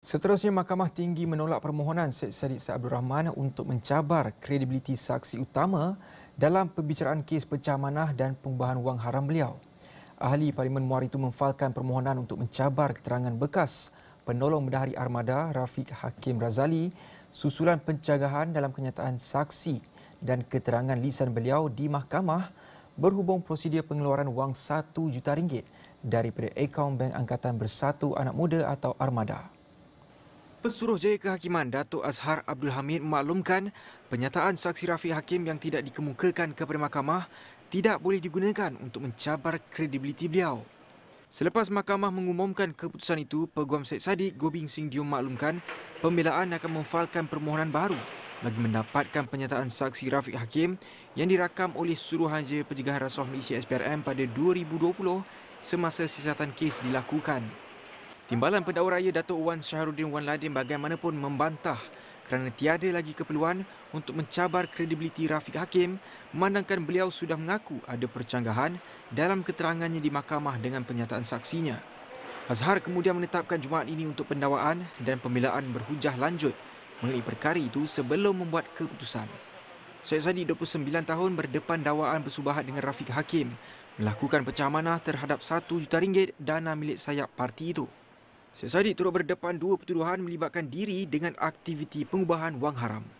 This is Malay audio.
Seterusnya, Mahkamah Tinggi menolak permohonan Syed Saddiq Syed Abdul Rahman untuk mencabar kredibiliti saksi utama dalam pembicaraan kes pecah manah dan pengubahan wang haram beliau. Ahli Parlimen Muar itu memfalkan permohonan untuk mencabar keterangan bekas penolong Bendahari Armada Rafiq Hakim Razali susulan pencagahan dalam kenyataan saksi dan keterangan lisan beliau di mahkamah berhubung prosedur pengeluaran wang RM1 juta ringgit daripada akaun Bank Angkatan Bersatu Anak Muda atau Armada. Pesuruh Jaya Kehakiman Datuk Azhar Abdul Hamid memaklumkan penyataan saksi Rafiq Hakim yang tidak dikemukakan kepada mahkamah tidak boleh digunakan untuk mencabar kredibiliti beliau. Selepas mahkamah mengumumkan keputusan itu, Peguam Syed Saddiq Gobing Sing Diom maklumkan pembelaan akan memfalkan permohonan baru bagi mendapatkan penyataan saksi Rafiq Hakim yang dirakam oleh Suruhanjaya Pencegahan Rasuah Malaysia SPRM pada 2020 semasa siasatan kes dilakukan. Timbalan Pendakwa Raya Datuk Wan Syahrudin Wan Ladin bagaimanapun membantah kerana tiada lagi keperluan untuk mencabar kredibiliti Rafiq Hakim memandangkan beliau sudah mengaku ada percanggahan dalam keterangannya di mahkamah dengan penyataan saksinya. Azhar kemudian menetapkan Jumaat ini untuk pendakwaan dan pembelaan berhujah lanjut mengenai perkara itu sebelum membuat keputusan. Syed Sadi 29 tahun berdepan dakwaan bersubahat dengan Rafiq Hakim melakukan pecah manah terhadap 1 juta ringgit dana milik sayap parti itu. Syed Saddiq turut berdepan dua pertuduhan melibatkan diri dengan aktiviti pengubahan wang haram.